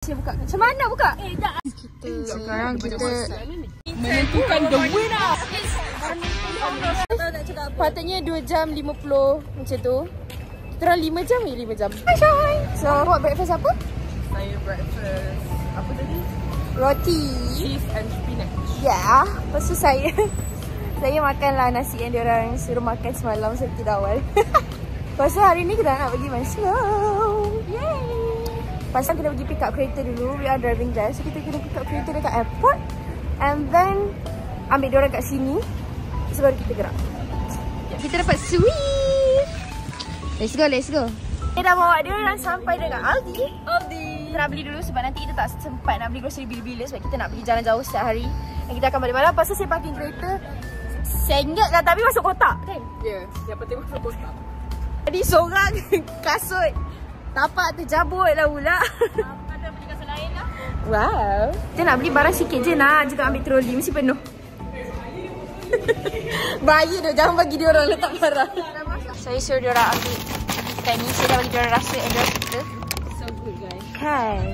Saya buka. Macam mana buka? Eh, tak. Kita sekarang kita Menentukan the winner. patutnya 2 jam 50 macam tu. Kita orang 5 jam ni 5 jam. Hai Syai. So, buat breakfast apa? Saya breakfast. Apa tadi? Roti. Cheese and spinach. Ya, yeah. lepas tu saya saya makanlah nasi yang diorang suruh makan semalam seperti awal. lepas tu hari ni kita nak pergi main slow. Yay! Lepas tu kita pergi pick up kereta dulu. We are driving there. So kita kena pick up kereta dekat airport. And then ambil diorang kat sini. So baru kita gerak. Kita dapat sweet. Let's go, let's go. Kita dah bawa diorang sampai dekat Aldi. Aldi. Kita nak beli dulu sebab nanti kita tak sempat nak beli grocery bila-bila sebab kita nak pergi jalan jauh setiap hari. Dan kita akan balik malam. Lepas tu saya parking kereta. Sengit lah tapi masuk kotak. Kan? Ya, yang penting masuk kotak. Jadi seorang kasut. Tapak terjabut lah pula. Ada kasut lain lah. Wow. Kita nak beli barang sikit je nak. Juga ambil troli. Mesti penuh. Bayi tu. Jangan bagi dia orang letak barang. Saya suruh dia orang ambil. Kat ni saya dah bagi dia orang rasa address kita. So good guys. Kan.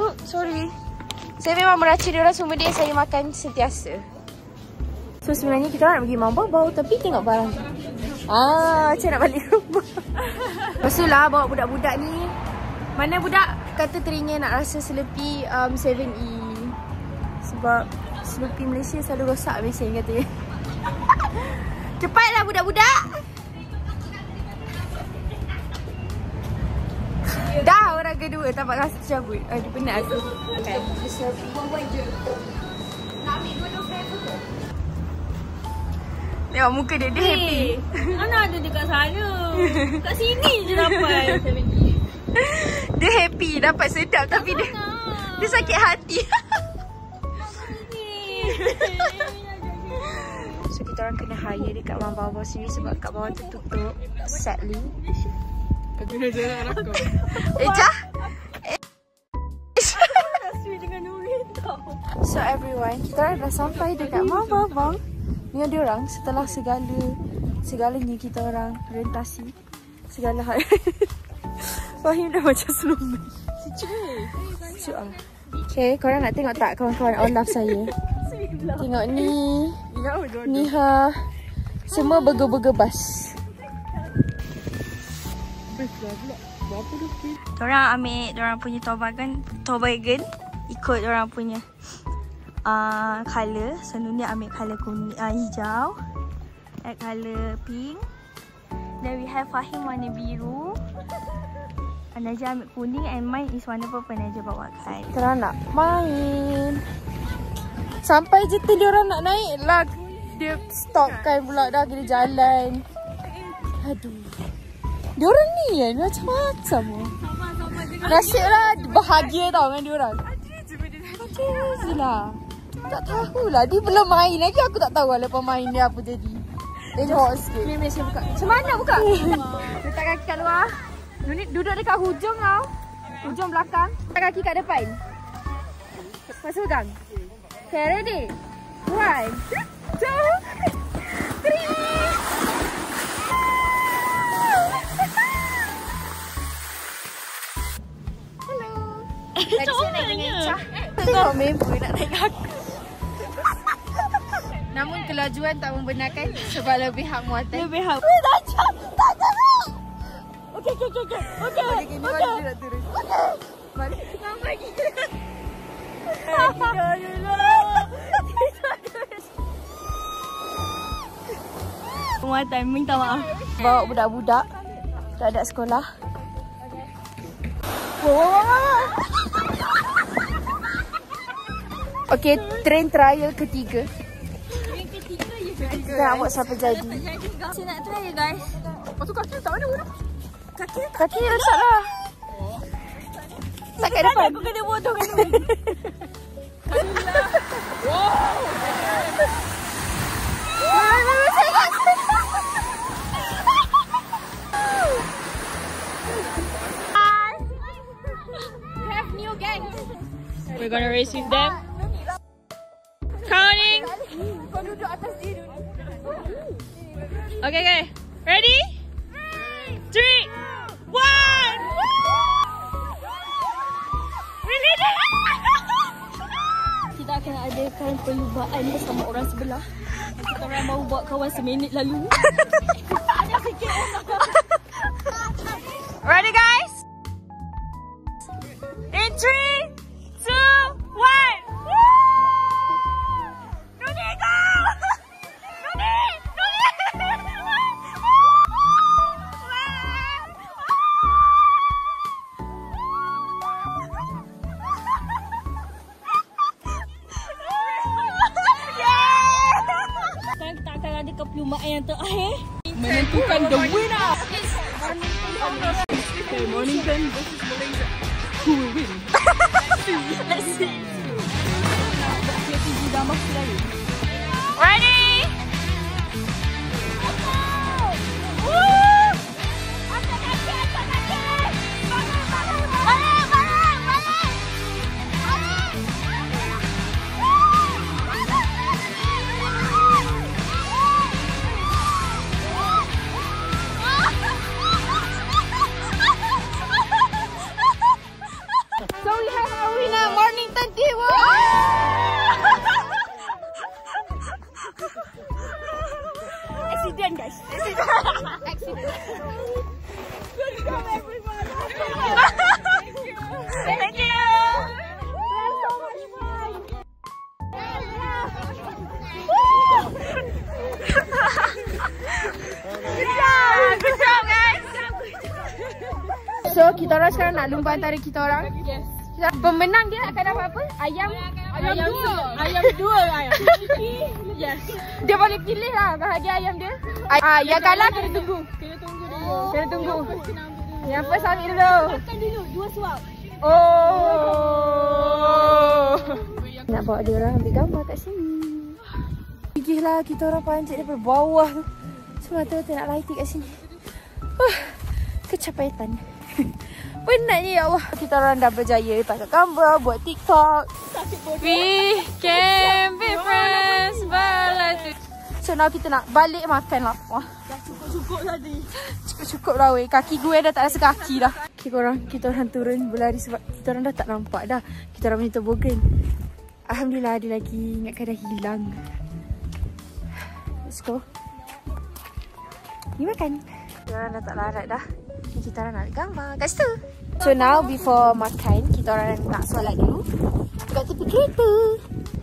Oh, sorry. Saya memang meraca dia orang semua dia saya makan sentiasa. So sebenarnya kita nak pergi Mambau bau tapi tengok barang. Ah, macam nak balik rumah. Lepas tu lah bawa budak-budak ni. Mana budak kata teringin nak rasa selepi um, 7E. Sebab selepi Malaysia selalu rosak mesin katanya. Cepatlah budak-budak. Dah orang kedua tapak rasa cabut. Dia penat aku. Okay. Buang-buang je. Tengok muka dia, dia happy. Mana ada dekat sana? Kat sini je dapat. Dia happy dapat sedap tapi dia dia sakit hati. so kita orang kena hire dekat bawah bawah sini sebab kat bawah tu tutup sadly. Aku dah jalan rakam. Eh Jah. Tau. So everyone, kita dah sampai dekat bawah bawah. Dengan dia orang setelah segala segalanya kita orang rentasi segala hal. Fahim dah macam snowman. Sejuk lah. Okay, korang nak tengok tak kawan-kawan Olaf saya? Tengok ni, dua Niha. Semua. Berapa tu? Diorang ambil diorang punya tobagan, tobagan ikut diorang punya uh, colour. So Nuni ambil colour kuning, uh, hijau. Add colour pink. Then we have Fahim warna biru. And Najah ambil kuning and mine is warna purple Najah bawa kan. Kita nak main. Sampai je tu diorang nak naik lah. Dia stopkan pula dah kena jalan. Aduh. Diorang ni kan macam-macam. Nasib lah bahagia tau dengan diorang. Ada je lah. Tak tahulah. Dia belum main lagi. Aku tak tahu lah lepas main dia apa jadi. Tengok sikit. Ni mesti buka. Macam mana buka? Letak kaki kat luar. Duduk dekat hujung tau. Hujung belakang. Letak kaki kat depan. Lepas tu pegang. Okay, ready? One, two, three. Hello. Dengan. Tengok member nak naik aku. Kelajuan tak membenarkan sebab lebih hak muatan. Lebih hak. Weh, dah jam. Tak jam. Okey, okey, okey. Okey. Okey, okay, mari dia nak turun. Okey. Mari. Nama lagi. Muatan minta maaf. Bawa budak-budak tak ada sekolah. Wow. Okey, train trial ketiga. Kita nak buat siapa jadi. Saya nak try guys. Lepas tu kaki tak mana pun. Kaki kaki letak lah. Tak kat depan. Aku kena bodoh kan. We're gonna race with them. Counting. Okay, okay. Ready? Three, one. We did Kita akan adakan perlumbaan bersama orang sebelah. Kita orang baru buat kawan seminit lalu. Ready guys? In three, Dia tinggi dah mesti lalu. Ready? Kita orang sekarang nak lumba antara kita orang. Yes. Pemenang dia akan dapat apa? Ayam. Ayam dua. Ayam dua ayam. yes. Dia boleh pilih lah bahagian ayam dia. Ay- ah, yang kalah kena tunggu. Kena tunggu dulu. Kena tunggu. Kena dulu. Yang first ambil dulu. Makan dulu dua suap. Oh. Nak bawa dia orang ambil gambar kat sini. Gigih lah kita orang pancit daripada bawah tu. Semata-mata nak lighting kat sini. Huh. Kecapetan. Penatnya ya Allah. Kita orang dah berjaya pakai gambar, buat TikTok. We can be friends, like So now kita nak balik makan lah. Wah. Cukup tadi. Cukup-cukup lah weh. Kaki gue dah tak rasa kaki dah. Okay korang, kita orang turun berlari sebab kita orang dah tak nampak dah. Kita orang punya tobogan. Alhamdulillah ada lagi. Ingatkan dah hilang. Let's go. Ni makan. Kita orang dah tak larat dah. Kita orang nak gambar kat situ. So now before makan, kita orang nak solat dulu. Kat tepi kereta.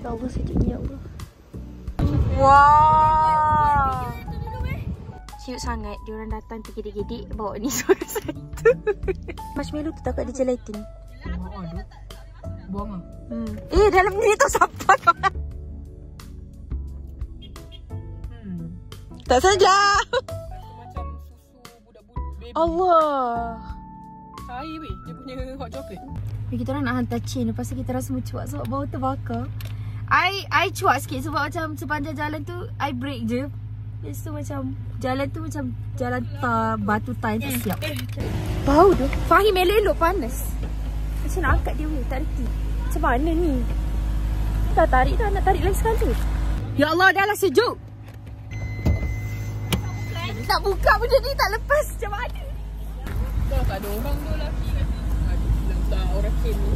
Ya Allah sedihnya ya Allah. Wow. Cute sangat Dia orang datang tergedik-gedik Bawa ni suara satu Marshmallow tu takut dia gelatin Buang ah. hmm. Eh dalam ni tu siapa Hmm. Tak budak-budak baby. Allah. Cair weh. Dia punya hot chocolate. Kita orang nak hantar chain Lepas tu kita orang semua cuak Sebab bau terbakar I I cuak sikit sebab macam sepanjang jalan tu I break je. Lepas tu macam Jalan tu macam Jalan tar Batu yang tak siap. Bau tu. Fahim elok-elok panas. Macam nak angkat dia weh. Tak reti. Macam mana ni? Dah tarik dah Nak tarik lagi sekali. Ya Allah dah lah sejuk Tak buka benda ni tak lepas Macam mana Dah tak ada orang tu lelaki bilang tak orang kem ni.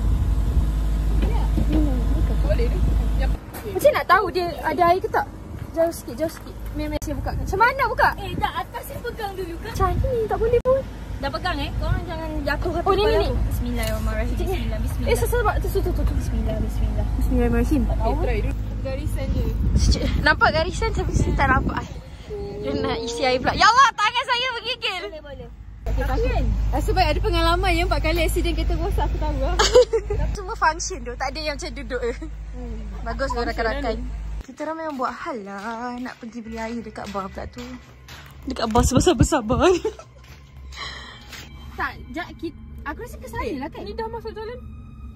Boleh tu. Yang Macam nak tahu dia ada air ke tak Jauh sikit jauh sikit Memang saya buka Macam mana nak buka Eh, tak atas ni pegang dulu kan? Macam ni tak boleh pun Dah pegang eh? Korang jangan jatuh hati Oh, ni, ni, ni. Bismillahirrahmanirrahim. Bismillah, bismillah. Eh sesuatu tu tu tu tu Bismillah, bismillah. Bismillahirrahmanirrahim Eh, try dulu. Garisan je. Nampak garisan tapi saya tak nampak air. Dia nak isi air pula. Ya Allah, tangan saya bergigil. Boleh, boleh. Tapi kan? Rasa baik ada pengalaman yang empat kali accident kereta rosak aku tahu lah. Semua function tu. Tak ada yang macam duduk je. Bagus tu rakan-rakan. Kita orang memang buat hal lah. Nak pergi beli air dekat bar pula tu. Dekat bar sebesar-besar tak, jap. Kita, aku rasa ke sana lah kan? Ni dah masuk jalan.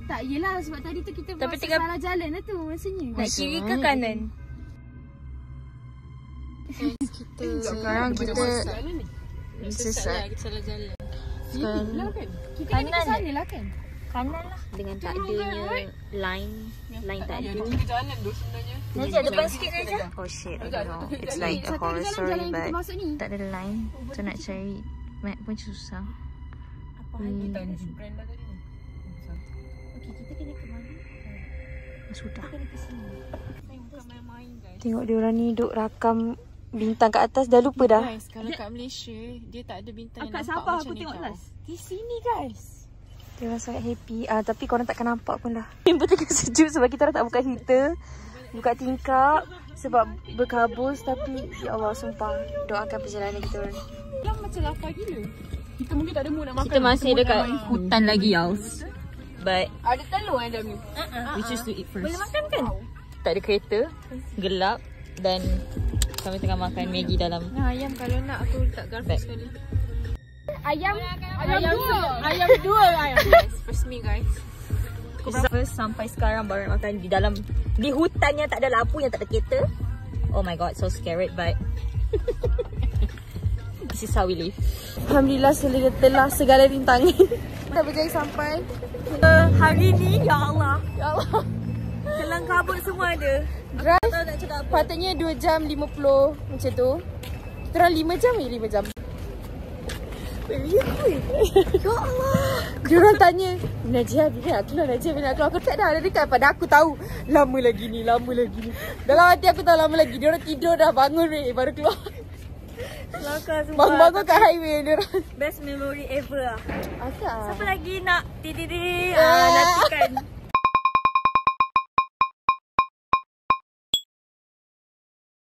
Tak, yelah sebab tadi tu kita Tapi buat tengah- salah jalan lah tu rasanya. Nak kiri ke kanan? kita Jalan ni. sesat. Kita salah jalan. Sekarang kan? kita kena ke sana lah kan? Kanan lah. dengan tak adanya line line tak ada ni jalan tu sebenarnya. Najak depan sikit Najak. oh shit I don't know it's like a horror story but kita ni. tak ada line so nak cari map pun susah Apa hal kita tanya Brenda tadi ni? Okey, kita kena ke Sudah. Tengok dia orang ni duk rakam bintang kat atas dah lupa dah. Guys, kalau kat Malaysia, dia tak ada bintang yang Kat nampak Sabah macam aku ni tengok tau. last. Di sini guys. Dia orang sangat happy. Ah tapi korang takkan nampak pun lah. Member tengah sejuk sebab kita orang tak buka heater. Buka tingkap sebab berkabus tapi ya Allah sumpah doakan perjalanan kita orang. Yang macam lapar gila. Kita mungkin tak ada mood nak makan. Kita masih dekat hutan lagi, Yaus. But Ada telur yang dalam ni. we choose to eat first. Boleh makan kan? Tak ada kereta, gelap dan kami tengah makan Maggi dalam Nah, ayam kalau nak aku letak garpu sekali. Ayam, ayam, dua. Ayam dua ayam. Guys, first me guys. First sampai sekarang baru nak makan di dalam di hutan yang tak ada lampu yang tak ada kereta. Oh my god, so scared but this is how we live. Alhamdulillah selera telah segala rintangan. Kita berjaya sampai. Uh, hari ni ya Allah. Ya Allah. Kelang kabut semua ada. Patutnya 2 jam 50 macam tu. Kita orang 5 jam ni 5 jam. Ya Allah. Dia orang tanya, Najia bila nak keluar, Najia bila nak keluar. Aku tak dah ada dekat pada aku tahu. Lama lagi ni, lama lagi ni. Dalam hati aku tahu lama lagi. Dia orang tidur dah bangun weh, baru keluar. Kelakar semua. Bangun-bangun kat highway orang. Best memory ever lah. Asal? Siapa lagi nak tidur ah, nantikan